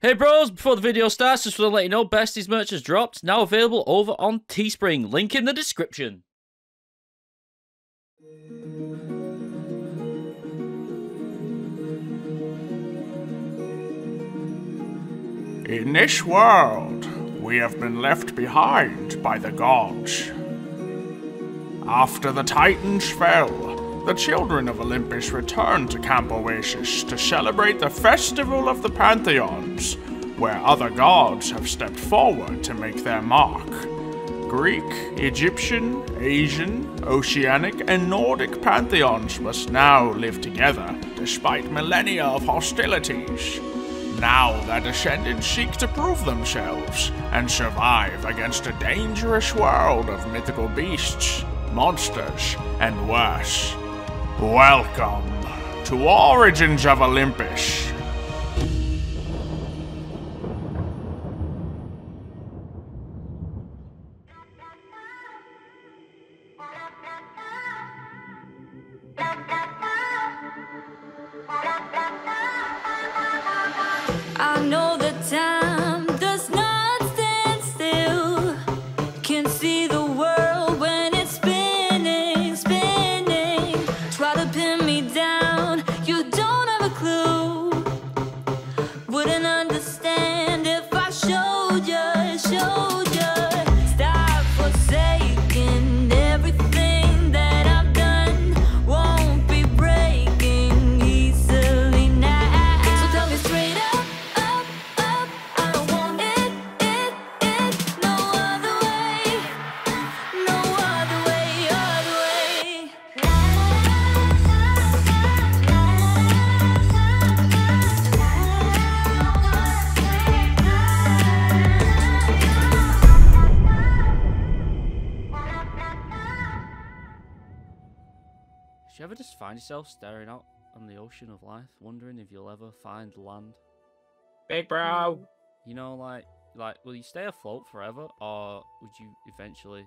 Hey bros, before the video starts, just want to let you know Besties merch has dropped. Now available over on Teespring. Link in the description. In this world, we have been left behind by the gods. After the Titans fell, the children of Olympus returned to Camp Oasis to celebrate the Festival of the Pantheons, where other gods have stepped forward to make their mark. Greek, Egyptian, Asian, Oceanic, and Nordic pantheons must now live together despite millennia of hostilities. Now their descendants seek to prove themselves and survive against a dangerous world of mythical beasts, monsters, and worse. Welcome to Origins of Olympus. I know yourself staring out on the ocean of life, wondering if you'll ever find land? Big bro. You know, like, like, will you stay afloat forever, or would you eventually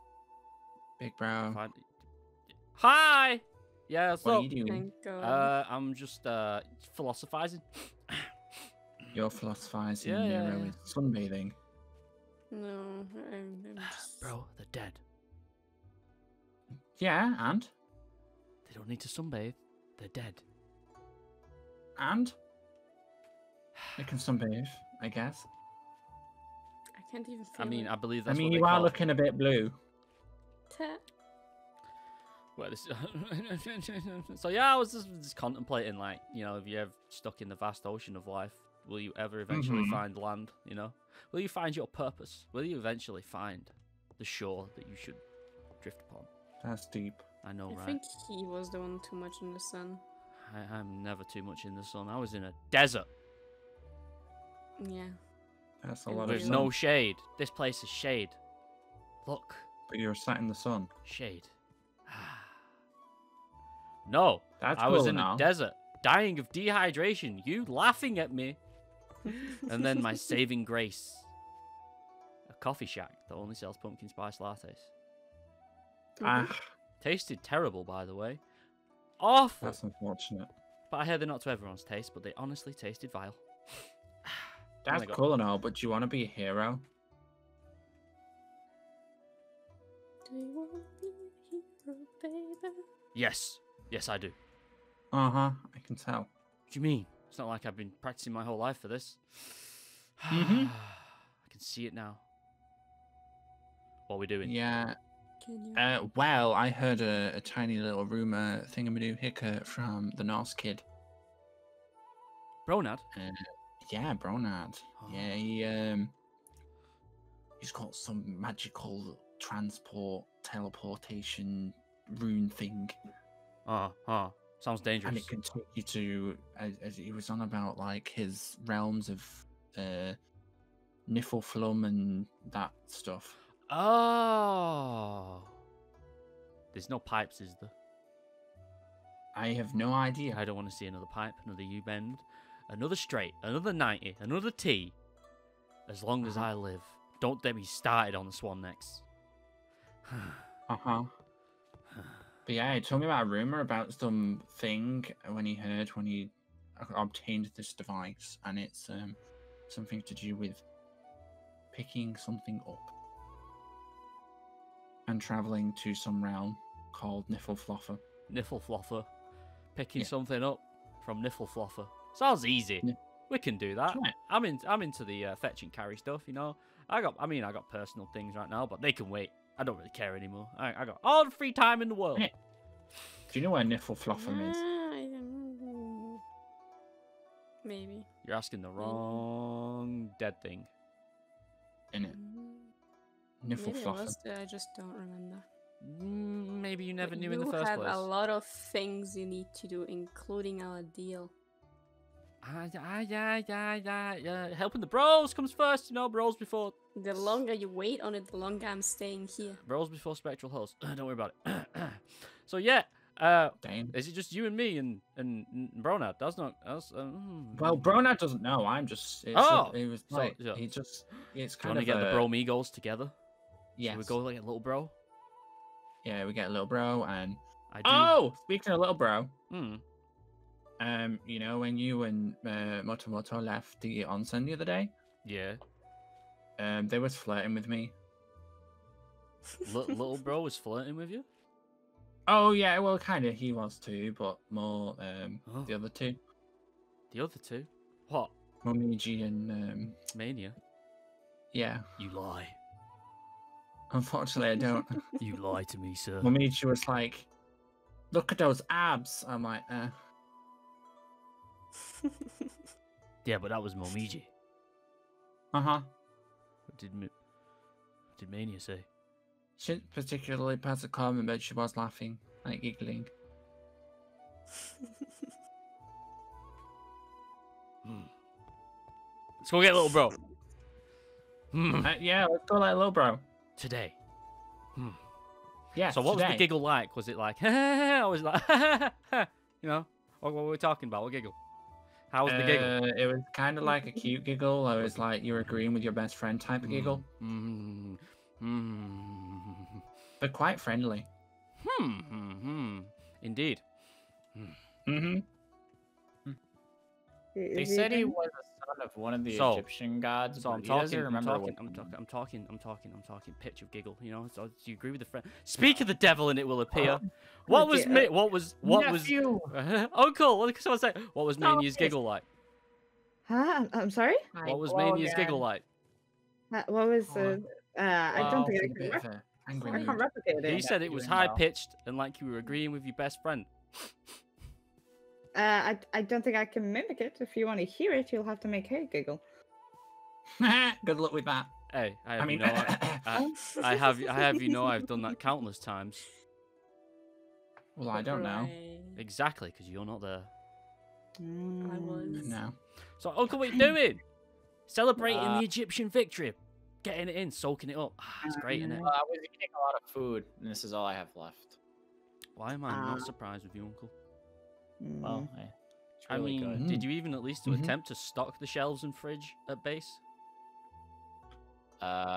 Big bro. find? Hi. Yeah. What So, are you doing? Thank God. uh, I'm just uh philosophizing. You're philosophizing. Yeah, yeah, yeah. is sunbathing. no, I'm, I'm just... Bro, they're dead. Yeah, and They don't need to sunbathe. They're dead. and they can still sunbathe, I guess. I can't even feel I mean, it. I believe that. I mean, what you they are call- looking a bit blue. Ta- Well, this. so yeah, I was just, just contemplating, like, you know, if you're stuck in the vast ocean of life, will you ever eventually Mhm. find land? You know, will you find your purpose? Will you eventually find the shore that you should drift upon? That's deep. I know, I right? think he was the one too much in the sun. I, I'm never too much in the sun. I was in a desert Yeah. That's a lot with of no shade. This place is shade. Look, But you're sat in the sun. shade. no, That's I was cool in now. a desert, dying of dehydration. You laughing at me. and then my saving grace. A coffee shack that only sells pumpkin spice lattes. Ah, Tasted terrible, by the way. Awful. that's unfortunate. But I hear they're not to everyone's taste, but they honestly tasted vile. And That's I got- cool and all, but do you want to be a hero? Do you want to be a hero, baby? Yes. Yes, I do. Uh huh. I can tell. What do you mean? It's not like I've been practicing my whole life for this. Mhm. I can see it now. What are we doing? Yeah. Can? Uh, well, I heard a, a tiny little rumor thingamadoo hicker from the Norse kid. Bronad? Uh, yeah, Bronard. Yeah, Oh. he um, he's got some magical transport teleportation rune thing, Ah, oh. Sounds dangerous. and dangerous. it can take you to. As, as he was on about like his realms of uh, Niflflum and that stuff. Oh. There's no pipes, is there? I have no idea. I don't want to see another pipe, another U bend, another straight, another 90, another T. As long as Uh-huh. I live. Don't get me started on the Swan necks. Uh huh. But yeah, he told me about a rumor about some thing when he heard when he obtained this device, and it's um something to do with picking something up and traveling to some realm called Niflfloffer. Nifflefloffer. Picking Yeah. something up from Nifflefloffer. Sounds easy. Yeah. We can do that. Yeah. I'm in. I'm into the uh, fetch and carry stuff. You know. I got. I mean, I got personal things right now, but they can wait. I don't really care anymore. I, I got all the free time in the world. Yeah. Do you know where Niflfloffer is? Ah, I don't know. Maybe. You're asking the wrong dead thing. In it. Maybe I was I just don't remember. Mm, Maybe you never But knew in the first you first have a lot of things you need to do, including our deal. Ah, yeah, yeah, yeah, yeah, yeah. Helping the bros comes first, you know. Bros before The longer you wait on it, the longer I'm staying here. bros before spectral host. Don't worry about it. so yeah, uh, Dane. is it just you and me and and, and Bronad? That's not. That's, uh, hmm. Well, Bronad doesn't know. I'm just. It's Oh, A, it was so- like yeah. he just. It's kind want of to get a, the bro Migos together? Should we go like a little bro? Yeah, we get a little bro and. I do. Oh, speaking of little bro, Hmm. um, you know when you and uh, Motomoto left the onsen the other day, Yeah. um, they was flirting with me. Li- little bro was flirting with you. Oh yeah, well, kind of he was too, but more um Oh. the other two, The other two. What? Momiji and um Mania. yeah. You lie. Unfortunately, I don't. You lie to me, sir. Momiji was like, "Look at those abs." I'm like, eh. Yeah, but that was Momiji. uh huh. What did what did Mania say? She didn't particularly pass a comment, but she was laughing, like giggling. Hmm. Let's go get little bro. Hmm. Uh, yeah, let's go like little bro. Today. Yeah. so what was the giggle like? Was it like, or was it like, you know, what, what were we talking about? What giggle? How was the giggle? Uh, it was kind of like a cute giggle. I was like you're agreeing with your best friend type of giggle, Mm, mm, but quite friendly. hmm, hmm, hmm. Indeed. Mm-hmm. They They said he was a son of one of the So- Egyptian gods, So I'm talking, I'm remember talking, I'm he- talking, I'm talking, I'm talking, I'm talking pitch of giggle, you know? So do you agree with the friend? Speak of the devil and it will appear. What was me? What was, what was, Nephew! Uncle, what did someone say? What was Stop Mania's it. giggle like? Huh? I'm, I'm sorry. What was Hello Mania's giggle like? Uh, What was Oh, uh, uh I don't think I In a can, bit rep- of a angry I can't mood. replicate He it. said you're it was doing high well. pitched and like you were agreeing with your best friend. Uh, I I don't think I can mimic it. If you want to hear it, you'll have to make her giggle. Good luck with that. Hey, I have I mean, you know, I, I, I have, I have you know, I've done that countless times. well, I don't know. Exactly, because you're not there. I Mm. was. No. So, Uncle, what you doing? Celebrating Uh, the Egyptian victory, getting it in, soaking it up. Ah, it's great, isn't it? Well, I was eating a lot of food, and this is all I have left. Why am I not surprised with you, Uncle? Well, Mm. eh, it's I mean, good. did you even at least Mhm. attempt to stock the shelves and fridge at base? Uh,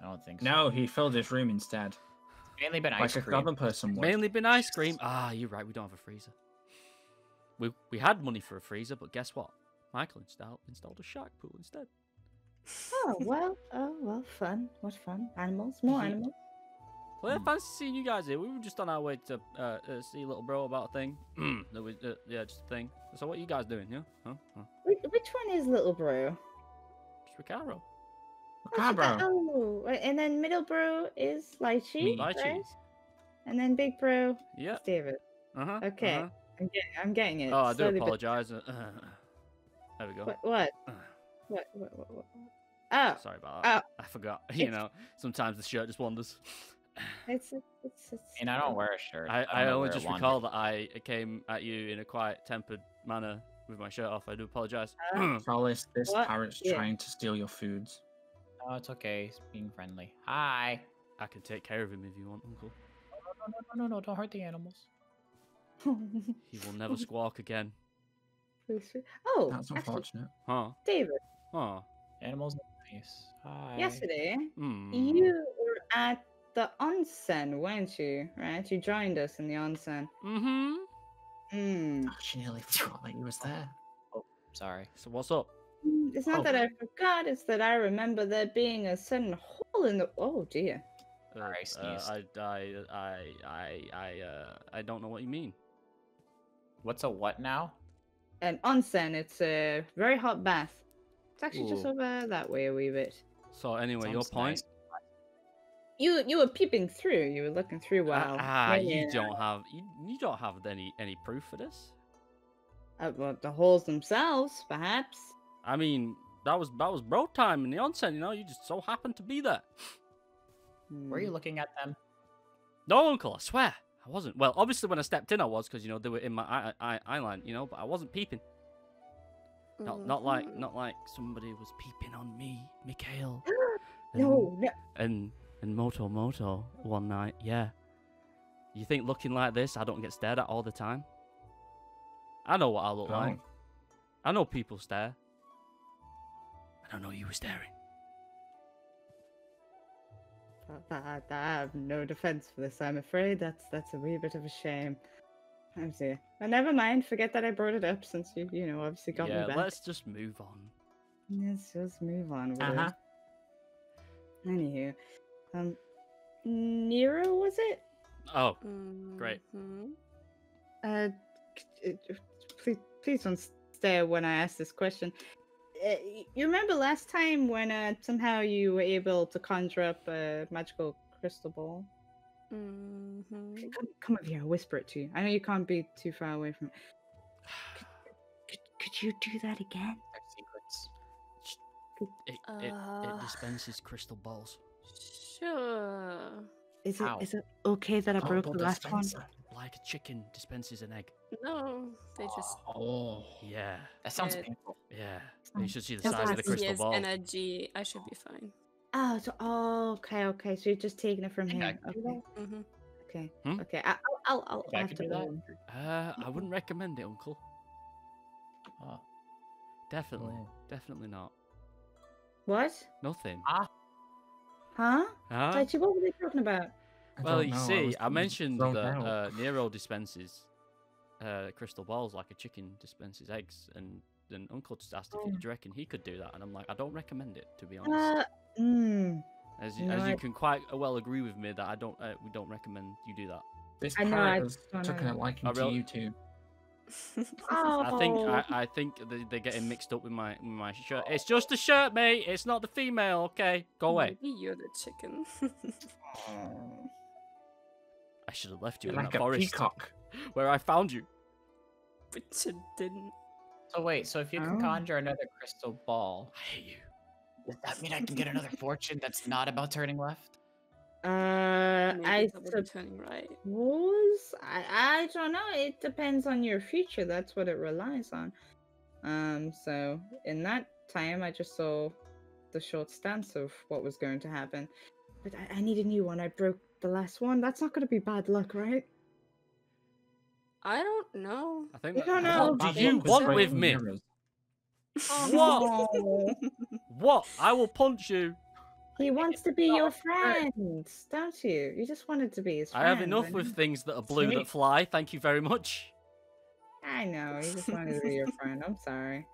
I don't think so. No, he filled his room instead, mainly been like ice a cream. southern person would. Mainly been ice cream. Ah, you're right. We don't have a freezer. We we had money for a freezer, but guess what? Michael installed installed a shark pool instead. Oh well. Oh well. Fun. What fun? Animals. More animals. Well, yeah, fancy seeing you guys here. We were just on our way to uh, uh, see little bro about a thing. that was, uh, yeah, just a thing. So what are you guys doing? Yeah, huh? huh? Which, which one is little bro? Just Ricaro. Cabro. Oh, right, and then middle bro is Lychee, Me. Lychee. right? And then big bro Yeah. is David. Uh huh. Okay. Uh-huh. I'm getting, I'm getting it. Oh, I do slowly apologize. Uh, there we go. What? What? Uh, What? What? What? what? Oh, Sorry about that. Oh. I forgot. You know, sometimes the shirt just wanders. it's it's it's. it's I mean, I don't wear a shirt. I, don't I only just wandered. recall that I came at you in a quite tempered manner with my shirt off. I do apologize. Uh, Solace, this What? parrot's Yeah. trying to steal your foods. Oh, it's okay. He's being friendly. Hi. I can take care of him if you want, Uncle. No, no, no, no, no! Don't hurt the animals. He will never squawk again. oh, That's actually, unfortunate. Huh? David. Huh? Animals are nice. Hi. Yesterday, Hmm. you were at the onsen, weren't you? Right? You joined us in the onsen. Mm-hmm. Hmm. Oh, she nearly forgot that he was there. Oh, sorry. So what's up? Mm, It's not Oh. that I forgot, it's that I remember there being a sudden hole in the. Oh dear. Uh, I uh. I, I, I, I, I, uh, I don't know what you mean. What's a what now? An onsen, it's a very hot bath. It's actually just over that way a wee bit. So anyway, your point. nice. You you were peeping through, you were looking through Ah, while. ah, you don't have you, you don't have any any proof for this. Uh, well, the holes themselves, perhaps. I mean, that was that was bro time in the onsen. You know, you just so happened to be there. Were you Hmm. looking at them? No, uncle, I swear, I wasn't. Well, obviously when I stepped in, I was because you know they were in my eye, eye, eye line. You know, but I wasn't peeping. Not not like not like somebody was peeping on me, Mikhail. No, no. And and Moto Moto one night, yeah. You think looking like this, I don't get stared at all the time? I know what I look like. Don't. I know people stare. I don't know you were staring. I, I, I have no defense for this. I'm afraid that's that's a wee bit of a shame. I'm dear. But never mind. Forget that I brought it up since you you know obviously got yeah, me back. let's just move on. Let's just move on with Uh-huh. Anywho, um, Nero was it? Oh, Great. Mhm. Uh, c- please, please don't stare when I ask this question. Uh, you remember last time when uh, somehow you were able to conjure up a magical crystal ball? Mhm. Come, come over here, I'll whisper it to you. I know you can't be too far away from it. Could, could, could you do that again? Secrets. it, it, it Uh. dispenses crystal balls. Sure. Is it Ow. is it okay that I broke the last one? Like a chicken dispenses an egg. No, they just. Oh. Yeah, That sounds Uh, painful. yeah. You should see the that's size of the nice. crystal Yes, ball. energy. I should be fine. Oh, so oh, okay, okay. So you're just taking it from think I here. can do Okay, hmm okay, Hmm? okay. I, I'll, I'll, I'll Think I have could to. do that? Uh, I wouldn't recommend it, Uncle. Oh. Definitely, Oh. definitely not. What? Nothing. Huh? Huh? Taichi, what were they talking about? I Well, you know, see, was I mentioned zoned that uh, Nero dispenses uh, crystal balls like a chicken dispenses eggs, and then Uncle just asked if Oh. you do you reckon he could do that, and I'm like, I don't recommend it to be honest. Uh, mm, as you, no, as you I- can quite uh, well agree with me that I don't, uh, we don't recommend you do that. This I know, parrot I has just don't taken know. a liking I to real- you too. Oh, I think I, oh. I think they, they're getting mixed up with my with my shirt. Oh. It's just a shirt, mate. It's not the female. Okay, go away. Maybe you're the chicken. Oh. I should have left you You're in like that a forest peacock. where I found you. but you didn't. So wait, so if you can Oh. conjure another crystal ball, I hate you. does that mean I can get another fortune that's not about turning left? Uh, Maybe I that would be turning right. suppose I I don't know. It depends on your future. That's what it relies on. Um, so in that time, I just saw the short stance of what was going to happen. But I, I need a new one. I broke the last one. That's not going to be bad luck, right? I don't know. I think. You that- don't know. What do you luck want with me? Mirrors. What? Oh, What? I will punch you. He wants to be your friend, don't you? You just wanted to be his friend. I have enough and- with things that are blue Sweet. that fly. Thank you very much. I know. He just wanted to be your friend. I'm sorry.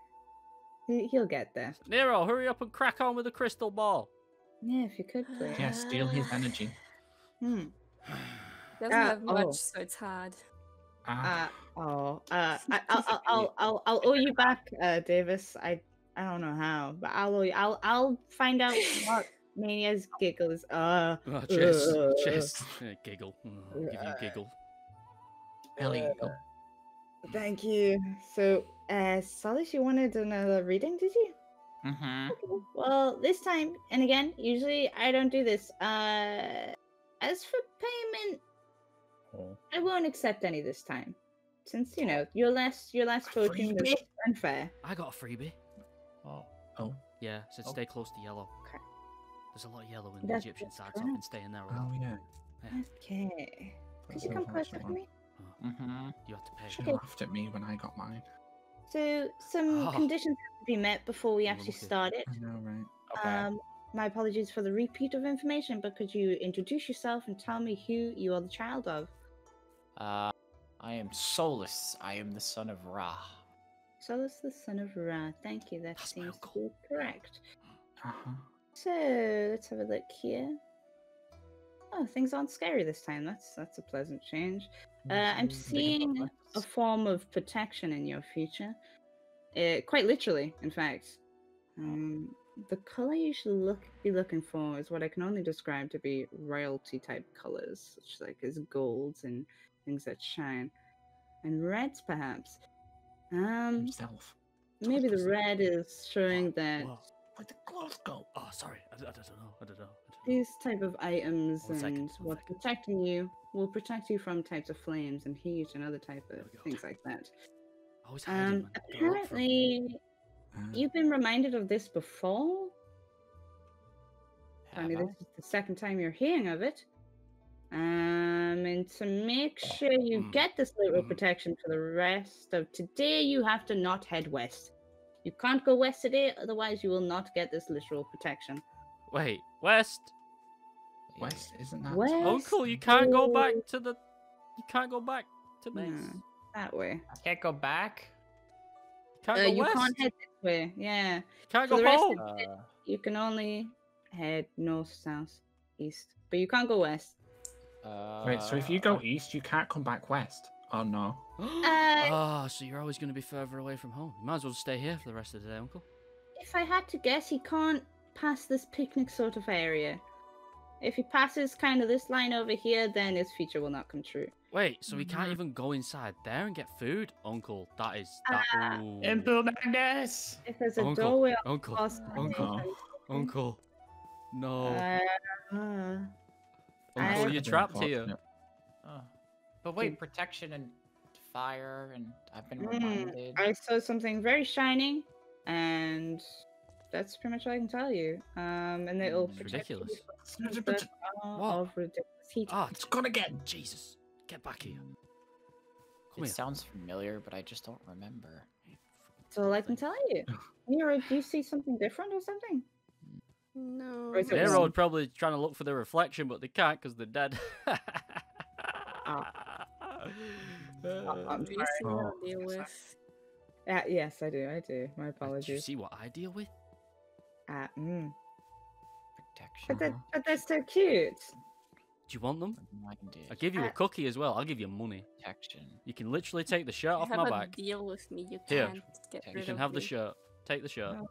He, he'll get there. Nero, hurry up and crack on with the crystal ball. Yeah, if you could, please. Yeah, steal his energy. Hmm. Doesn't Uh, have much, oh. so it's hard. Ah, Uh, oh, uh, I, I'll, I'll, I'll, I'll, I'll owe you back, uh, Davis. I, I don't know how, but I'll owe you. I'll, I'll find out what Mania's giggle is. Uh, Oh, chess, Uh, chess. Uh, giggle. Mm, I'll give you a giggle. Billy Eagle. thank you. So, uh, Solace, you wanted another reading, did you? Mm-hmm. Okay. Well, this time, and again, usually I don't do this. Uh, as for payment, Oh. I won't accept any this time, since you know your last, your last A potion was freebie? unfair. I got a freebie. Oh. Oh. Yeah, so Oh. stay close to yellow. Okay. There's a lot of yellow in the That's- Egyptian side, so I've correct. been staying there. a Oh yeah. Yeah. Okay. Could That's you come closer to me? Mm-hmm. You have to pay. She Okay. laughed at me when I got mine. So some Ah. conditions have to be met before we Oh, actually okay. start it. I know, right? Okay. Um, my apologies for the repeat of information, but could you introduce yourself and tell me who you are the child of? Uh, I am Solus. I am the son of Ra. Solus, the son of Ra. Thank you. That That's seems to be correct. Uh-huh. So let's have a look here. Oh, things aren't scary this time. That's that's a pleasant change. Uh, I'm seeing a form of protection in your future. Uh, quite literally, in fact. Um, the color you should look be looking for is what I can only describe to be royalty type colors, such like as golds and things that shine, and reds perhaps. Um, Himself. maybe the red is showing that. Where'd the clothes go? Oh, sorry. I, d- I don't know. I don't know. I don't know. these type of items One second, and one what's second. protecting you will protect you from types of flames and heat and other type of things like that. Always hiding, Um, man. Gotta look for 'em. apparently, Uh, you've been reminded of this before. I mean, I? this is the second time you're hearing of it. Um, and to make sure you Mm. get this little Mhm. protection for the rest of today, you have to not head west. You can't go west today, otherwise you will not get this literal protection. Wait, West. West, isn't that? West? Uncle, you can't go back to the. You can't go back to base. No. That way. I can't go back. Can't Uh, go you west. can't head this way. Yeah. Can't For go home. of- Uh, You can only head north, south, east, but you can't go west. uh, Wait, so if you go east, you can't come back west? Oh no. Uh, oh, so you're always going to be further away from home. You might as well stay here for the rest of the day, Uncle. if I had to guess, he can't pass this picnic sort of area. If he passes kind of this line over here, then his future will not come true. Wait, so we can't Mhm. even go inside there and get food, Uncle? That is that. Ah. ooh. Impel Magnus. If there's a Uncle, doorway Uncle, Uncle, Uncle. No, uh, uh, Uncle, I- you're trapped here. Unfortunate. Oh. But wait, protection and fire, and I've been Mm, reminded. I saw something very shiny, and that's pretty much all I can tell you. Um, and it'll It's protect you ridiculous. from the power What? of ridiculous heat. Ah, It's gonna get. Jesus, get back here. it here. sounds familiar, but I just don't remember. That's all I can tell you. Nero, do you see something different or something? No. Or They're all probably trying to look for their reflection, but they can't because they're dead. I'm Do you see what Oh, I deal yes, I- with? Uh, yes, I do. I do. My Do you apologies. see what I deal with? Uh, mm. Protection. But, that, but they're so cute. Do you want them? Reminded. I'll give you a Uh, cookie as well. I'll give you money. protection. You can literally take the shirt off have my a back. deal with me. You Here. can't get You rid You can of have the shirt. Take the shirt. Oh.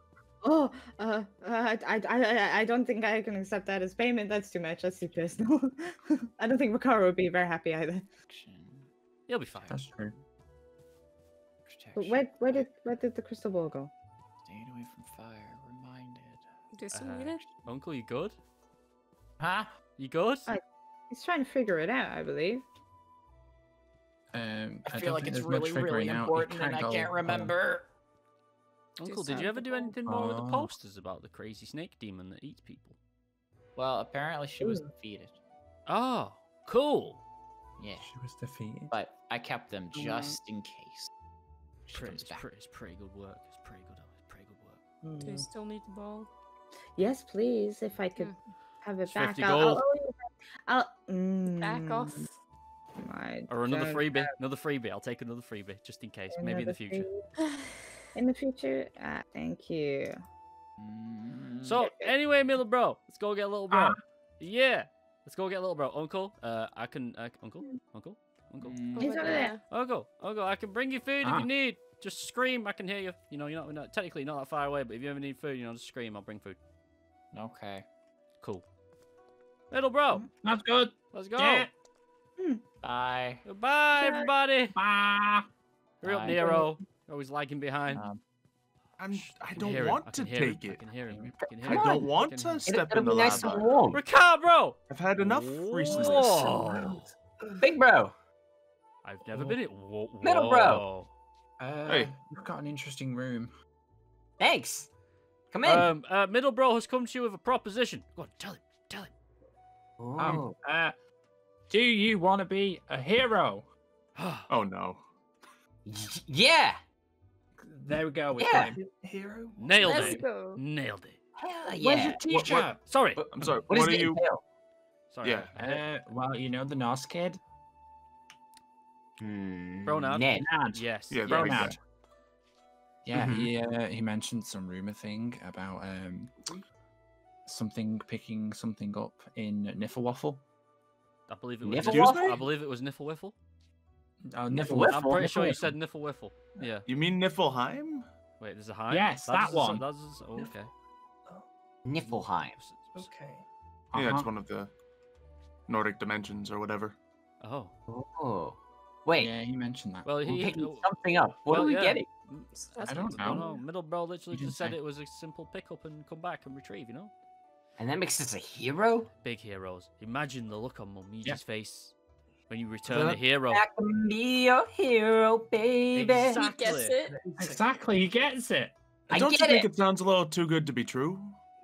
Oh, uh, uh, I, I, I, I don't think I can accept that as payment. That's too much. That's too personal. I don't think Makara would be very happy either. Protection. You'll be fine. That's true. Protection. But where, where did, where did the crystal ball go? Staying away from fire. Reminded. Just Uh, read. Uncle, you good? Huh? You good? I- He's trying to figure it out, I believe. Um, I don't feel like it's really, really figuring out. You important, and I can't home. remember. Uncle, did you ever do anything more with the Oh. posters about the crazy snake demon that eats people? Well, apparently she was defeated. Oh, cool. Yeah, She was defeated. but I kept them wow. just in case. She Pretty, comes it's, pretty, it's pretty good work. It's pretty good. It's pretty good work. Do you still need the ball? Yes, please. If I could Hmm. have it It's back, 50 I'll, I'll, gold. back- I'll mm, Back off. I Or another don't freebie. have Another freebie. I'll take another freebie just in case. Maybe in the future. In the future? Ah, thank you. Mm, So anyway, middle bro, let's go get a little bro. Ah. Yeah, let's go get little bro. Uncle, uh, I can, I, uncle, uncle, uncle, mm, He's over there. uncle, uncle. I can bring you food if Ah. you need. Just scream, I can hear you. You know, you're not, not technically not that far away, but if you ever need food, you know, just scream. I'll bring food. Okay. Cool. Little bro, That's good. let's go. Yeah. Bye. Goodbye, Bye. everybody. Bye. Hurry up, Nero. Always lagging behind. Um, I'm, I can don't hear him, I want to can him, take I it. can hear him. I can hear I don't want to step It'll in the be nice lava. and warm. Ricard, bro. I've had enough recently. Whoa. Big bro. I've never been in. Whoa, Middle bro. Uh, Hey. We've got an interesting room. Thanks. Come in. Um, uh, Middle Bro has come to you with a proposition. Go on, tell him, tell him. Ooh. Um, uh, do you want to be a hero? Oh no. Y- yeah. There we go. We Yeah. got him. Hero? Nailed Let's it. go. Nailed it. Hell yeah. Where's yeah. your What- what- t-shirt? Sorry. What- I'm sorry. What What, are you? entail? Sorry. Yeah. I- I- Uh, well, you know the Norse kid. Hmm, Bronad? Ned. Nad. yes. Yeah, yes. there we go. Bronad. Yeah, Mm-hmm. he uh, he mentioned some rumor thing about um something picking something up in Nifflewaffle. I believe it was. Niffle Niffle- I believe it was Niffle Wiffle. Oh, Niffle I'm Wiffle? pretty sure you said Niffle Wiffle. Yeah. You mean Niflheim? Wait, there's a high. Yes, that one. That's, oh, okay. Niflheim. Okay. Yeah, Uh-huh. it's one of the Nordic dimensions or whatever. Oh. Oh. Wait. Yeah, he mentioned that. Well, We're he. picking something up. What well, are we yeah. getting? I don't I don't know. know. Middle bro literally just said say. it was a simple pick up and come back and retrieve. You know. And that makes us a hero? Big heroes. Imagine the look on Momiji's Yeah. face when you return a hero. I can be your hero, baby. Exactly. He gets it. Exactly, he gets it. I Don't you think it. it sounds a little too good to be true?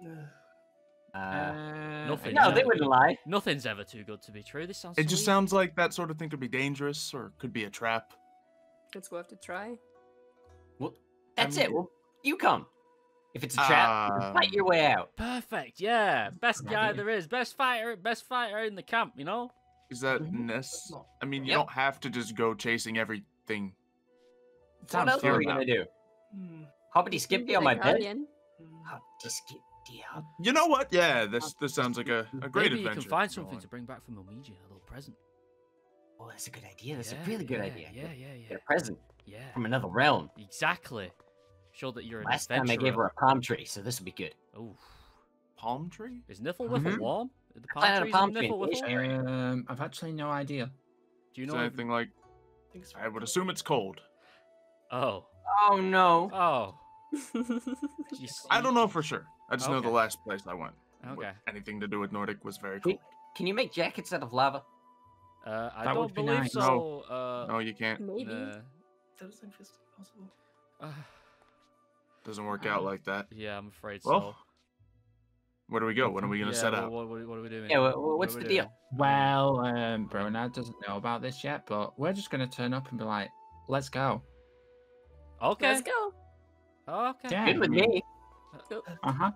Uh, Uh, Nothing. no, they wouldn't lie. Nothing's ever too good to be true. This sounds. It just sounds like that sort of thing could be dangerous or could be a trap. It's worth a try. Well, that's it. Um, Well, you come. If it's a trap, you fight your way out. perfect. Yeah, best guy there is. Best fighter. Best fighter in the camp. You know. Is that Mhm. ness? I mean, you Yep. don't have to just go chasing everything. What sounds else are we fun. gonna do? Hmm. Hoppity You skippy be on my bed? guardian. Hmm. Hoppity skippy. You know what? Yeah, this this sounds like a, a great Maybe you can find something to bring back from Momiji. A little present. Oh, that's a good idea. That's Yeah, a really good yeah, idea. Yeah, yeah, Get yeah. a present Yeah. from another realm. Exactly. Show that you're an Last time I gave her a palm tree, so this will be good. Oh, palm tree. is Niffle Wiffle Mhm. warm? Are The palm planted a trees palm in tree in Niffle Asia. Wiffle? Um, I've actually no idea. Do you know? there anything like? I think I would assume it's cold. Oh, Oh no. oh. You s- I you- don't know for sure. I just know the last place I went. Okay. Anything to do with Nordic was very Wait. cold. Can you make jackets out of lava? Uh, I That don't would be believe nice. so. Uh, No, you can't. Maybe. nah. Doesn't think possible. Uh, Doesn't work out like that. yeah, I'm afraid Well, so. Where do we go? When are we gonna yeah, set up? What, what, what are we doing? Yeah, wha- What what's we the doing? deal? Well, um, Bronad doesn't know about this yet, but we're just gonna turn up and be like, "Let's go." Okay. Let's go. Okay. Yeah. Good with me. Uh huh.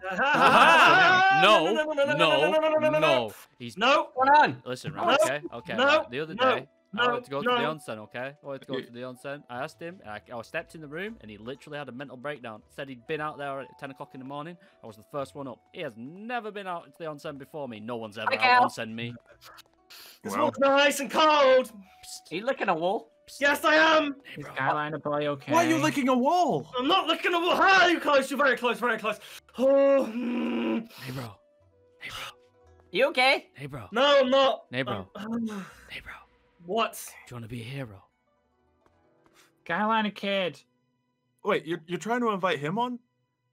No, no, no, He's No, What's going on? Listen, No, right? Okay, okay. no, right, The other no, day, I wanted to go no, to the onsen. Okay, I wanted to go to the onsen. I asked him. And I, I stepped in the room, and he literally had a mental breakdown. Said he'd been out there at ten o'clock in the morning. I was the first one up. He has never been out to the onsen before me. No one's ever Hi, out Cal. onsen me. This Well, not nice and cold. Psst, Are you licking a wall? psst. Yes, I am. Hey, Is bro. Skyliner boy okay? why are you licking a wall? I'm not looking at what. Ah, you close. You're very close. Very close. Oh, mm. Hey, bro. Hey, bro. You okay? Hey, bro. no, I'm not. Hey, bro. Um, Hey, bro. What? Do you want to be a hero? Skyliner kid? Wait, you're you're trying to invite him on?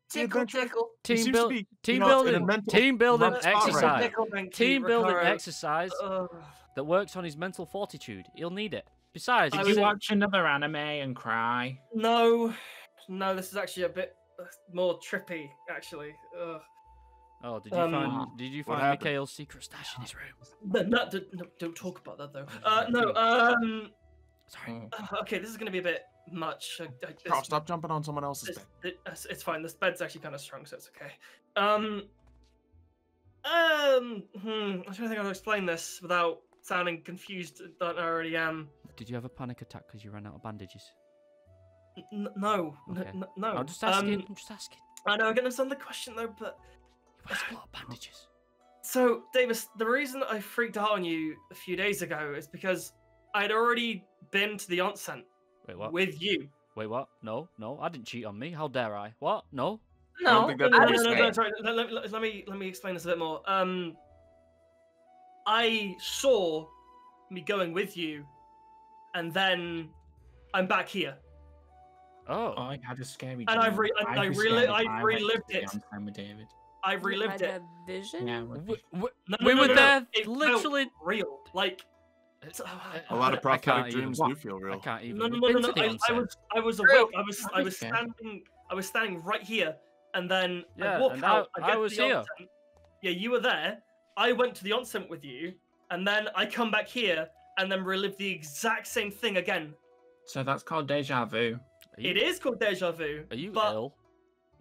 Tickle, tickle. Team seems build, be, team know, in a building, team building rough right exercise, now. Tickle, thank you, team building Ricardo. exercise Ugh. that works on his mental fortitude. He'll need it. Besides, I Did he's you in- watch another anime and cry? no, no. This is actually a bit uh, more trippy, actually. Ugh. Oh, did you Um, find? Did you find happened? Mikhail's secret stash in his room? No, no, no, don't talk about that though. Uh, no. Um. Sorry. Oh. uh, Okay, this is gonna be a bit much. I, I, Carl, stop jumping on someone else's it's, bed. it- it's, it's fine. This bed's actually kind of strong, so it's okay. Um. Um. Hmm. I'm trying to think how to explain this without sounding confused that I already am. Did you have a panic attack because you ran out of bandages? N- no. Okay. n- no. I'm just asking. Um, I'm just asking. I know I can understand the question though, but You wear a lot of bandages. So, Davis, the reason I freaked out on you a few days ago is because I'd already been to the onsen Wait, what? with you. Wait, what? No, no, I didn't cheat on me. How dare I? What? No. I don't No, think No, that's no, what no, he's no, no, saying. sorry. Let, let- let- let me let me explain this a bit more. Um, I saw me going with you, and then I'm back here. Oh. Oh, I had a scary. And I've dream. re- and I'd I be reli- scared if I went to relived the it. onsen with David. I've relived had it. vision. Yeah, We, we, No, we no, were no, no, there, it felt literally. real. Like A oh, lot of I can't prophetic dreams what? do feel I real. can't even. No, no, no, no, no. I, I was, I was awake. I was, I was standing, I was standing right here, and then Yeah, I walk and out. I- I, I get to was the here. onsen. Yeah, you were there. I went to the onsen with you, and then I come back here and then relive the exact same thing again. So that's called deja vu. You, It is called deja vu. Are you but ill?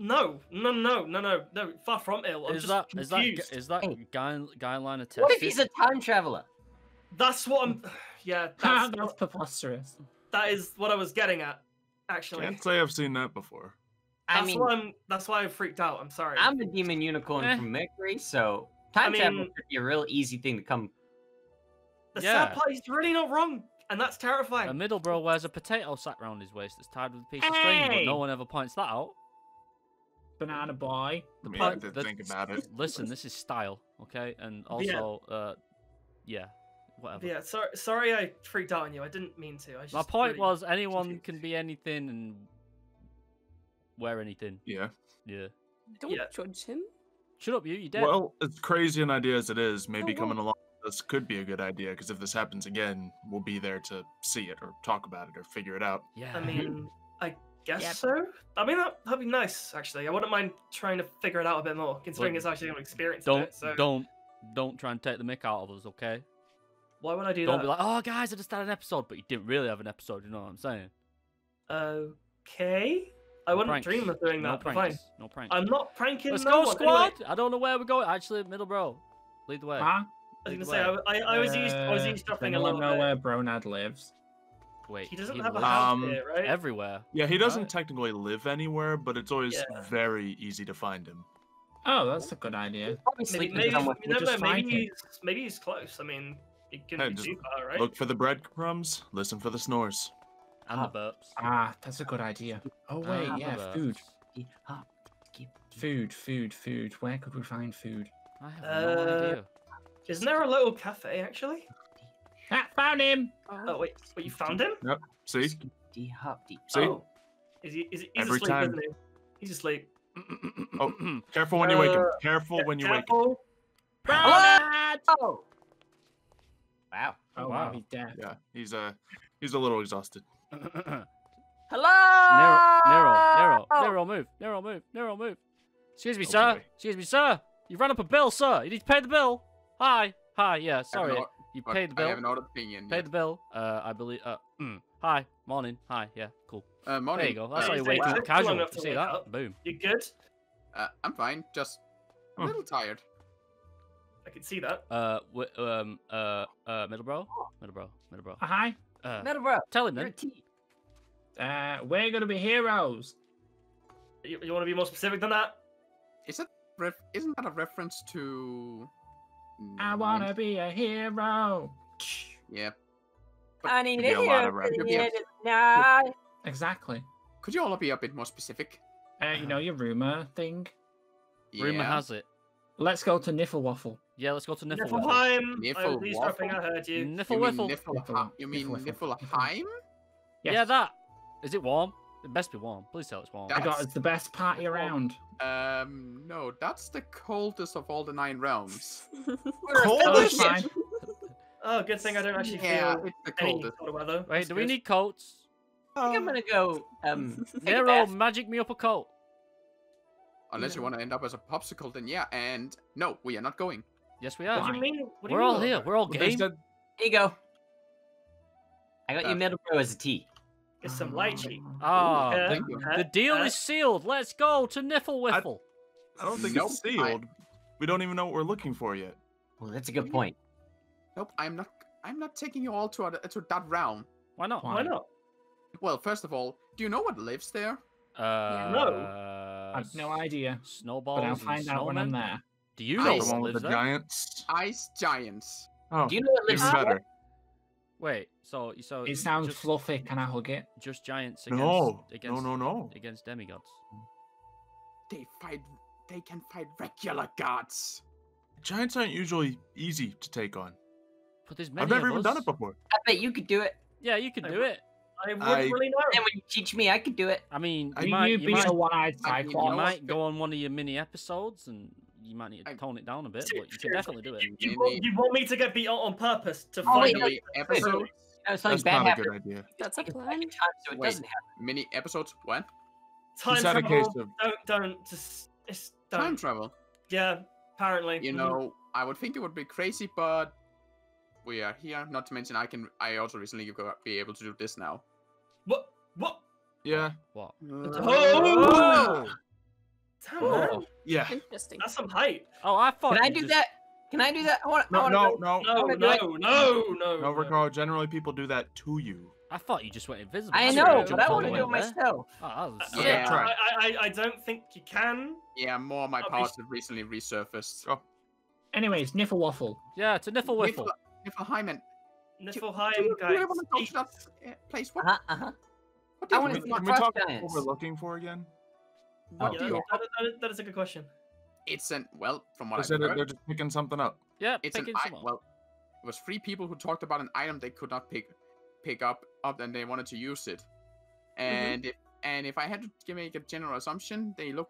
No, no, no, no, no, no. Far from ill. I'm Is just that is that confused. is that Hey. guy guideline a test? What if he's a time traveler? That's what I'm. Yeah, Ah, that's, that's preposterous. that is what I was getting at. Actually, Can't say I've seen that before. I That's mean, why I'm. That's why I freaked out. I'm sorry. I'm a demon unicorn Eh. from Mercury, so time travel mean- should be a real easy thing to come. the Yeah. sad part is really not wrong, and that's terrifying. A Middle bro wears a potato sack round his waist that's tied with a piece of string, but no one ever points that out. Banana boy. I mean, point- to the- think about it. Listen, this is style, okay? And Yeah. also, uh, yeah, whatever. yeah, sorry, sorry, I freaked out on you. I didn't mean to. I just My point really- was, anyone confused. can be anything and wear anything. Yeah. Yeah. Don't Yeah. judge him. Shut up, you. You dead. Well, as crazy an idea as it is, maybe Oh, coming well. along this could be a good idea because if this happens again, we'll be there to see it or talk about it or figure it out. yeah. I mean, I guess Yep. so. I mean, that, that'd be nice, actually. I wouldn't mind trying to figure it out a bit more, considering But it's actually an experience. don't it, so don't don't try and take the mick out of us, okay? why would I do that? Don't be like, oh guys, I just had an episode, but you didn't really have an episode. You know what I'm saying? Okay. I No wouldn't pranks. dream of doing no that. but pranks. fine. No pranks. I'm not pranking. Let's no go, one. Anyway, squad. I don't know where we're going. Actually, Middle bro, lead the way. Huh? I was Lead gonna the say I. I, I was used. I was Uh, eavesdropping does a little anyone know bit. where Bronad lives. Wait, He doesn't he have a lives house Um, here, right? everywhere. Yeah, he doesn't Right. technically live anywhere, but it's always Yeah. very easy to find him. Oh, that's a good idea. Probably maybe, sleeping maybe, somewhere. you never just maybe find him. he's maybe he's close. I mean, he can Hey, be too far, right? Look for the breadcrumbs, listen for the snores. And the burps. Ah, that's a good idea. Oh wait, And yeah, food, food, food, food. Where could we find food? I have no Uh, idea. Isn't there a little cafe actually? Ah, found him. Oh wait, wait, you found him? Yep. See? D hop, See? Oh. Is he? Is he? He's Every asleep, time. isn't he? He's asleep. Oh, careful when you wake him. Uh, Careful when you wake him. Careful. Oh! Wow. Oh Wow. wow, he's dead. Yeah, he's uh he's a little exhausted. Hello! Nero, Nero, Nero, Oh. Nero, move, Nero, move, Nero, move. Excuse me, Oh, sir. boy. Excuse me, sir. You ran up a bill, sir. You need to pay the bill. Hi, hi. Yeah, sorry. Not- You but paid the bill. I bill. have not opinion. Paid yet. the bill. Uh, I believe. Uh, mm. hi, morning. Hi, yeah, cool. Uh, morning. There you go. That's Uh, how you Hey, wake wow. up long casual. enough You to see that? up. Boom. You good? uh, I'm fine. Just a Oh. little tired. I can see that. Uh, wi- um, uh, uh, Middle bro, Middleborough, Middle bro. Uh, hi. Uh, Metal bro. tell him then. Uh, we're gonna be heroes. You, you want to be more specific than that? Is it? Ref- isn't that a reference to? I wanna be a hero. Yep. But I need a a hero of for rap. the Could be a- end of the night. Exactly. Could you all be a bit more specific? Uh, you know your rumor thing. Rumor has it. Let's go to Nifflewaffle. Yeah, let's go to Niflheim. Niflheim. I Niffle. I heard you. You mean Niffle? Niffle- You mean Nifflewiffle. Yeah, that. Is it warm? It best be warm. Please tell it's warm. That- I got it's the best party around. Um, no, that's the coldest of all the nine realms. Oh, fine. Oh, good thing I don't actually yeah, feel it's the any coldest. sort of weather. Wait, That's do we need coats? I think I'm gonna go. Um, take a Nero, magic me up a coat. Unless you want to end up as a popsicle, then yeah. And no, we are not going. Yes, we are. What do you mean? What We're mean all we're here. We're all Well, they game. said- Here you go. I got Uh, you middle bro as a T. Get some lychee. Ah, thank you. uh, the deal uh, is sealed. Let's go to Nifflewiffle. I don't think Nope, it's I- sealed. We don't even know what we're looking for yet. Well, that's a good point. Nope, I'm not. I'm not taking you all to a, to that realm. Why not? Why not? Well, first of all, do you know what lives there? Uh, No. I have no idea, Snowballs. but I'll and find out when I'm there. Do you know know the what one with lives the there? giants. Ice giants. Oh, Do you know what lives even there? better. Wait, so so It sounds just, fluffy. Can I hug it? just giants against No, no, against no, no. against demigods. They fight. They can fight regular gods. Giants aren't usually easy to take on. But there's many I've never of even done it before. I bet you could do it. Yeah, you could I do w- it. I wouldn't I- really know. And when you teach me, I could do it. I mean, I you You, might, you you might, a one-eyed I you know cyclops. what? might go on one of your mini episodes, and you might need to tone it down a bit. But you can definitely do it. You, you, want, you want me to get beat on, on purpose to Oh, find wait, a no, Mini episodes. No, something That's not a good idea. That's a Take it back plan. in time so it Wait. doesn't happen. Mini episodes. What? time Just had a travel. case of Don't don't just just don't. Time travel. Yeah, apparently. You Mhm. know, I would think it would be crazy, but we are here. Not to mention, I can. I also recently go- be able to do this now. What? What? Yeah. What? Oh! Damn. Oh, yeah. Interesting. That's some height. Oh, I thought. Can I do just- that? Can I do that? I want. I No, wanna no, go- no, No, wanna do no, it. no, no, no, Ricardo. Generally, people do that to you. I thought you just went invisible. I That's know, why you but jumped I all want the to way do it there. myself. Oh, that was Uh, sick. Yeah, I, try. I, I, I don't think you can. Yeah, more of my I'll be- powers have recently resurfaced. Oh, Anyways, Niffle Waffle. Yeah, it's a niffle wiffle. Niflheim, Niflheim, do you guys. really want to go to that place? What, Uh huh. Uh huh. what do I you wanna want see to my Can we frost talk about what we're looking for again? What Yeah, do that, you? that- that- that is a good question. It's an well, from what I've said heard, they're just picking something up. Yeah, it's an picking I- up. well, it was three people who talked about an item they could not pick pick up up and they wanted to use it. Mm-hmm. And if and if I had to make a general assumption, they look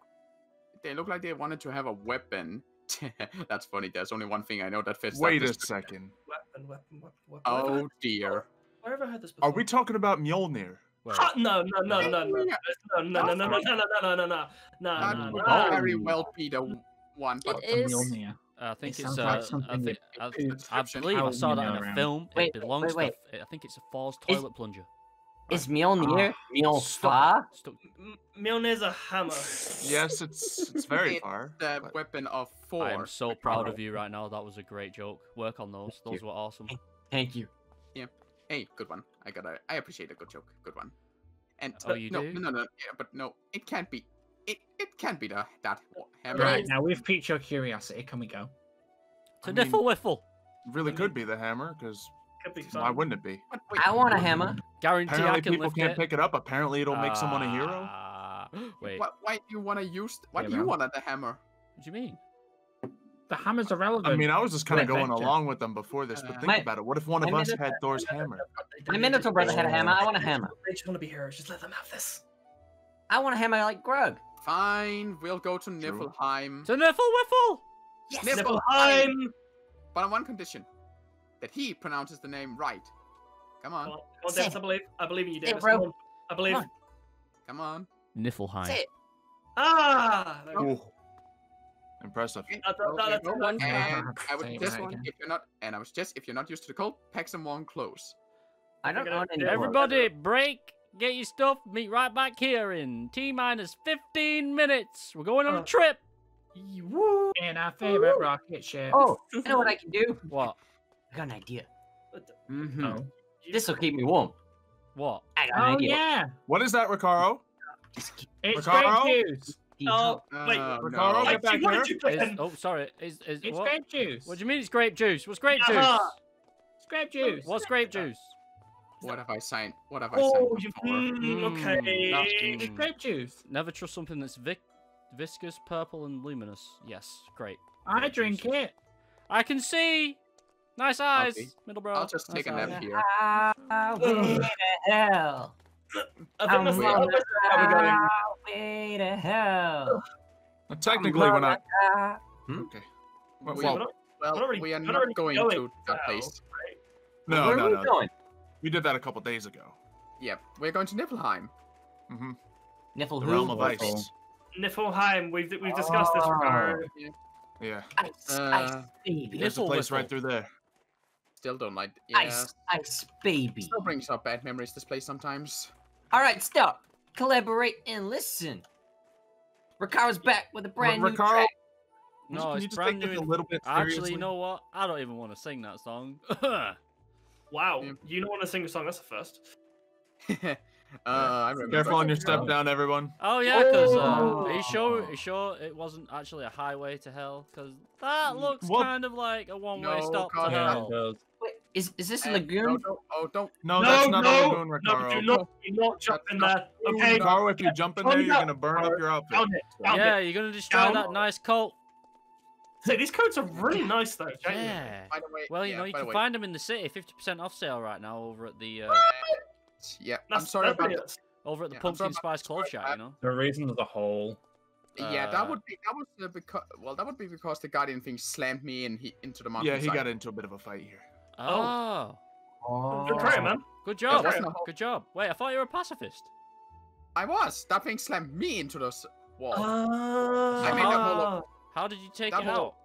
they look like they wanted to have a weapon. That's funny. There's only one thing I know that fits. that Wait a second. Weapon, weapon, weapon, weapon. Where have I Oh dear. Where have I heard this before? Are we talking about Mjolnir? Wait, Ah, no, no, no, no, no, no, no, no, no, no, no, no, no, no, no, no, That no, very well be the one, It is. I think It it's. sounds Uh, like I think. I, I believe I saw that in a around. film. Wait, it belongs wait, to. I think it's a Falls Is- toilet plunger. Is Mjolnir Stuck- Mjolnir? stuck- M- Mjolnir's a hammer. Yes, it's it's very It- far. the but- weapon of Thor. I am so proud of you right now. That was a great joke. Work on those. Thank Those you. were awesome. Thank you. Hey, good one. I gotta. I appreciate a good joke. Good one. And Oh, you no, do? no, no, no. Yeah, but no, it can't be. It it can't be the that hammer. Right, now we've piqued your curiosity. Can we go? To I mean, niffle wiffle. Really could be the hammer, because Could be why wouldn't it be? I want a hammer. Guarantee I Apparently, can people lift can't it. pick it up. Apparently, it'll make someone a hero. Ah, Wait, Why, why do you want to use? Why Yeah, do you want the hammer? what do you mean? The hammer's irrelevant. I mean, I was just kind of going adventure. along with them before this, but Uh, think My- about it. What if one of us Minotaur- had Thor's hammer? My Minotaur brother had a hammer. I want a hammer. They just want to be heroes. Just let them have this. I want a hammer like Grug. Fine, we'll go to Niflheim, To niffle wiffle. Yes. Niflheim. but on one condition: that he pronounces the name right. Come on, Come on, come on, Davis, I believe. I believe in you, Say it, Davis. bro. I believe. Come on. come on. Niffleheim. Ah! there we go. Ooh. Impressive. Okay, Uh, that- okay, that- that's go good. on. Yeah. And I would Say just right if you're not, and I was just if you're not used to the cold, pack some warm clothes. I don't Figure it own out. any. Everybody- Everybody, break. Get your stuff. Meet right back here in T minus 15 minutes. We're going on a Oh. trip. Woo! in our favorite rocket ship. Oh, you know what I can do? What? I got an idea. Mm-hmm. no. This will keep me warm. What? I got an Oh idea. yeah, What is that, Ricaro? Just keep it's Ricardo? Grape Oh, wait. Uh, Ricaro, no. get back what here. did you Is, then? oh, sorry. Is, is It's what? grape juice. What do you mean it's grape juice? What's grape juice? It's grape juice. What's grape juice? What have I signed? What have I signed Oh, up you, mm, Mm, okay. that's- It's mm. grape juice. Never trust something that's vic- viscous, purple, and luminous. Yes, great. I drink juice. it. I can see. Nice eyes, Okay. middle bro. I'll just Nice take a nap here. Ah, way to hell. I think that's Wait. how we're going. Way to hell. Uh, Technically, we're not. Ah. Okay. Well, We- well, We're not- Well, we are not not going going to that now. place. no, Where no, are we no. going? We did that a couple days ago. Yep, we're going to Niflheim. Mm-hmm. Niffle The realm of ice. Niflheim. We've we've discussed this. before. Ricardo. Yeah. Ice, Uh, ice, baby. There's a Niffle place right through there. Still don't like. Yeah, Ice, ice, baby. still brings up bad memories. This place sometimes. All right, stop. Collaborate and listen. Ricardo's back with a brand new Ricaro, track. No, can it's you just brand take new. a little bit Actually, you know what? I don't even want to sing that song. Wow, Yeah. you don't want to sing a song. That's a first. uh, I remember. Careful on your step down, everyone. oh yeah, because uh, are you sure? Are you sure it wasn't actually a highway to hell? Because that looks Well- kind of like a one-way No, stop to hell. Wait, is is this a lagoon? No, don't, oh, don't. No, no, that's not no, a lagoon, Ricardo. no, Ricaro. do not, do not jump in there. Okay, Ricaro, if you jump in there, you're gonna burn up your outfit. down it, down Yeah, it. you're gonna destroy Down. that nice coat. So these coats are really nice though. genuinely. Yeah. By the way, Well, you yeah, know, you by the can way, find them in the city, 50% off sale right now over at the uh, Yeah, I'm sorry about really that. over at the Yeah, pumpkin about spice the clothes story, shop. You know. The reason there's a hole. Yeah, Uh, that would be that was uh, because well, that would be because the guardian thing slammed me and he into the mountain. Yeah, he got into a bit of a fight here. Oh, Good try, man. good job. wasn't Good job. Wait, I thought you were a pacifist. I was. That thing slammed me into the wall. Ah. I made that whole- How did you take That it whole-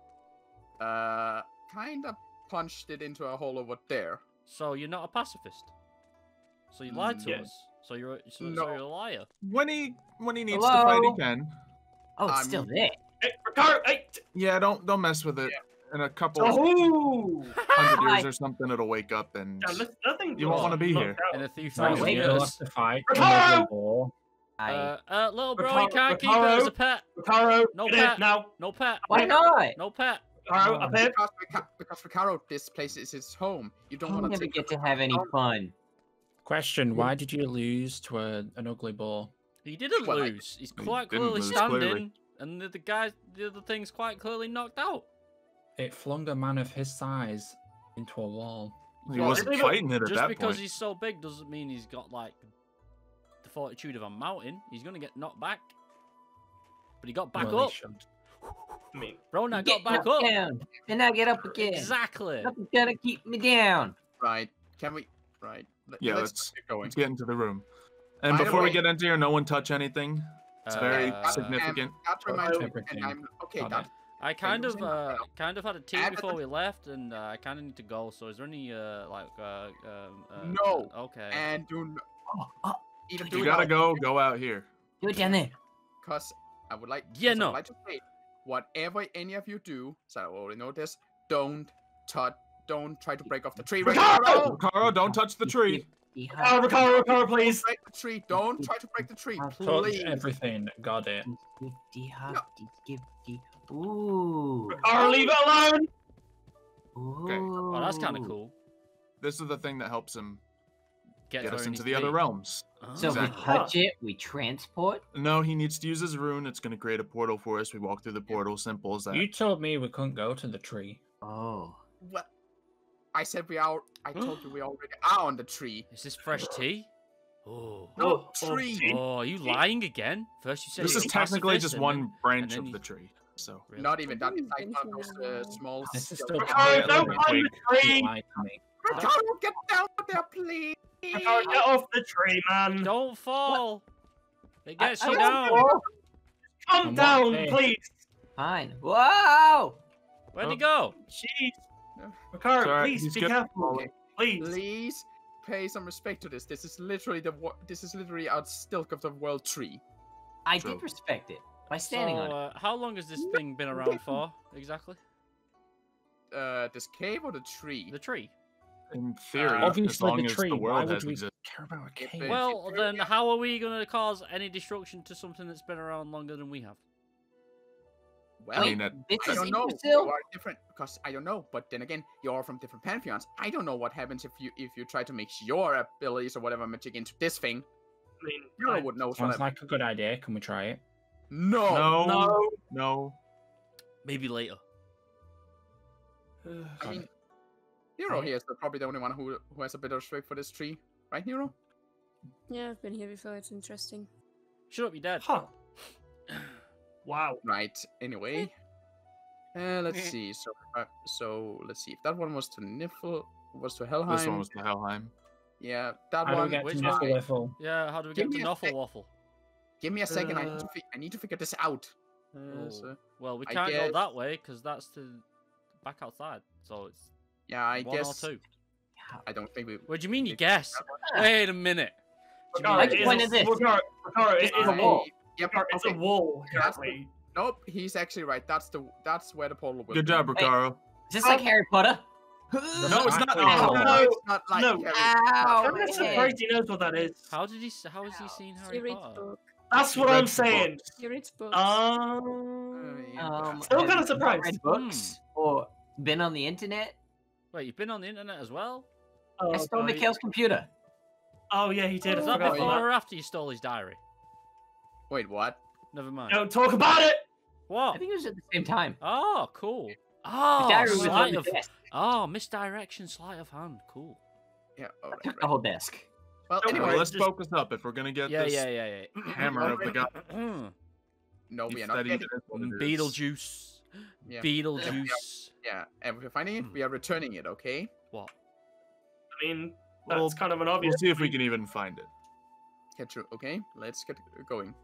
out? Uh, kind of punched it into a hole over there. So you're not a pacifist. So you lied to Mm, us. So you're a, so, so you're a liar. When he when he needs to fight, Hello? he can. Oh, it's I'm- still there. Hey, Ricardo, hey, Yeah, don't don't mess with it. In a couple Oh! hundred years or something, it'll wake up and Yeah, nothing you won't want to be here. In a few Right, thousand we will have to fight. Ricardo! another war. I, Uh, uh, little bro, you can't keep it as a pet. Ricaro, No get pet. now. No pet. why not? No pet. Ricaro, Oh. up here. Because, Rica- because Ricaro, this place is his home. You don't want to get to have any fun. Question: Why did you lose to a, an ugly boar? He didn't Well, I- lose. He's quite didn't clearly lose, standing, clearly. and the, the guy, the other thing's quite clearly knocked out. It flung a man of his size into a wall. He Well, wasn't fighting it at Just that because point. he's so big doesn't mean he's got like the fortitude of a mountain. He's gonna get knocked back. But he got back Well, up. should. I mean, Ronan Get got back knocked up. down, and I get up again. Exactly. Nothing's gonna keep me down. Right. Can we? Right. Let, Yeah, let's let's- get going. Let's get into the room. And By the before we get into here, no one touch anything. It's very Uh, significant. That reminds me, and I'm okay. Got That it. I kind of, uh, kind of had a tea before the- we left, and uh, I kind of need to go. So, is there any, uh, like, uh, um, uh, No. uh, okay. and do n- Oh, oh, either If do you gotta now, go, go out here. do it down there. Cause I would like. Yeah, 'cause I would no. like to say, whatever any of you do, so I already know this. Don't touch. Don't try to break off the tree. Ricardo! Ricardo! Don't touch the tree. Ricaro, Ricaro, Ricaro, please. Break the tree. Don't try to break the tree, Touch Touch please. everything. Got it. Gifty, hopty, gifty. Ooh. Ricaro, leave it alone. Ooh. oh, that's kind of cool. This is the thing that helps him Get, get us into the other be. realms. Oh. So Exactly. we touch it, we transport. No, he needs to use his rune. It's going to create a portal for us. We walk through the portal. Simple as that. You told me we couldn't go to the tree. Oh. What? I said we are. I told you we already are on the tree. Is this fresh tea? Oh. No Oh, tree. Oh, are you lying again? First you said this is technically just one branch of the tree. So Really? Not even that. Don't It's like even one of those uh, small. This is still Ricardo, quiet, don't climb the tree. you lied to me. Ricardo, get down there, please. Ricaro, get off the tree, man. Don't fall. It I- gets I you won't down. fall. Calm I'm down, there. please. Fine. Whoa! Where'd Oh. he go? Jeez. No. Ricaro, Sorry, please be good. careful. Okay. Please. Please pay some respect to this. This is literally the this is literally our Stilk of the World tree. I True. did respect it by standing so, on it. uh, how long has this thing been around for, exactly? Uh, this cave or the tree? The tree. in theory, Uh, as Obviously, long the as tree. the Why world would has we existed. care about a cave? Well, then how are we going to cause any destruction to something that's been around longer than we have? Well, I mean, that, This I don't know. Yggdrasil? You are different because I don't know. But then again, you are from different pantheons. I don't know what happens if you if you try to mix your abilities or whatever magic into this thing. I mean, You I- would know what Sounds like a good idea. Can we try it? No. no, No. no. Maybe later. I mean, Nero here is the, probably the only one who who has a bit of respect for this tree, right, Nero? Yeah, I've been here before. It's interesting. Shut up, you dead. Huh. Wow. Right. Anyway, uh, let's see. So, uh, so let's see if that one was to Niffle, was to Helheim. This one was the Helheim. Yeah, that How do we one. get to which Niffle Yeah, how do we Give get to me Nuffle. Waffle? Give me a second. I need to Uh, fi- I need to figure this out. Uh, Oh, so- Well, we I can't guess- go that way because that's to back outside. So it's yeah, I one guess. or two. I don't think we. What do you mean you Maybe- guess? Wait a minute. Do you Ricaro, mean I just is pointed a- this. Ricaro, Ricaro, it It's is a a wall. Yep. Ricaro, It's a wall, Yeah, the- exactly. Nope, he's actually right. That's the that's where the portal will. Good be. job, Ricaro. Is this like Harry Potter? No, it's not. Actually, No, no. no, it's not like No. Harry. Ow! I'm my not head. surprised he knows what that is. How did he? s- How has he seen You Harry read Potter? Book. That's what I'm saying. books. You read books. Um. Um, Still kinda surprised. Read books or been on the internet? Wait, you've been on the internet as well? oh, I stole God. Mikhail's computer. Oh yeah, he did. I Was that before about or after you stole his diary? Wait, what? Never mind. Don't talk about it. What? I think it was at the same time. Oh, cool. Oh, diary was on sleight the of desk. oh, misdirection, sleight of hand. Cool. Yeah. All I right, took the whole desk. Well, Don't Anyway, anyway, let's just- focus up. If we're gonna get Yeah, this yeah, yeah, yeah. hammer of the god, no, we are not that getting. even is what it is. Beetlejuice. Yeah. Beetlejuice. Yeah, and if we're finding it, we are returning it. Okay. What? I mean, that's Well, kind of an obvious. We'll obvious. see if we can even find it. Get through. Okay, let's get going.